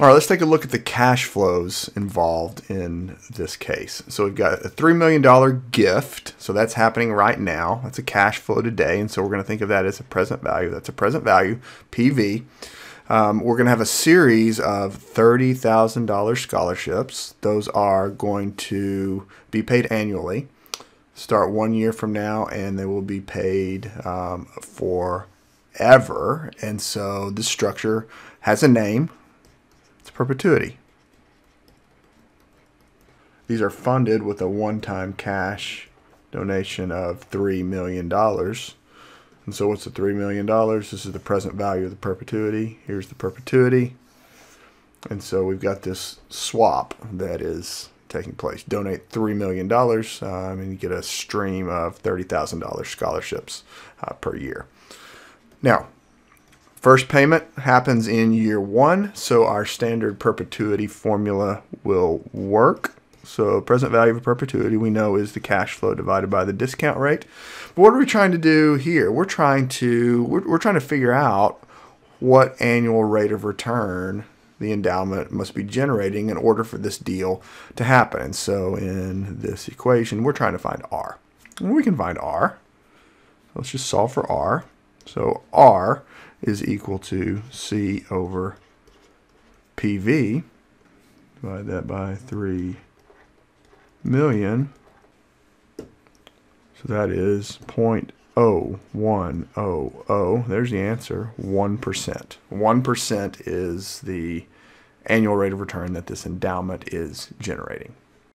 All right, let's take a look at the cash flows involved in this case. So we've got a $3 million gift. So that's happening right now. That's a cash flow today. And so we're going to think of that as a present value. That's a present value, PV. Um, we're going to have a series of $30,000 scholarships. Those are going to be paid annually. Start one year from now, and they will be paid um, forever. And so this structure has a name perpetuity. These are funded with a one-time cash donation of $3 million. And so what's the $3 million? This is the present value of the perpetuity. Here's the perpetuity. And so we've got this swap that is taking place. Donate $3 million um, and you get a stream of $30,000 scholarships uh, per year. Now, First payment happens in year one, so our standard perpetuity formula will work. So present value of perpetuity we know is the cash flow divided by the discount rate. But what are we trying to do here? We're trying to we're, we're trying to figure out what annual rate of return the endowment must be generating in order for this deal to happen. And so in this equation, we're trying to find R. And we can find R. Let's just solve for R. So R is equal to C over PV. Divide that by 3 million. So that is 0.0100. There's the answer, 1%. 1% is the annual rate of return that this endowment is generating.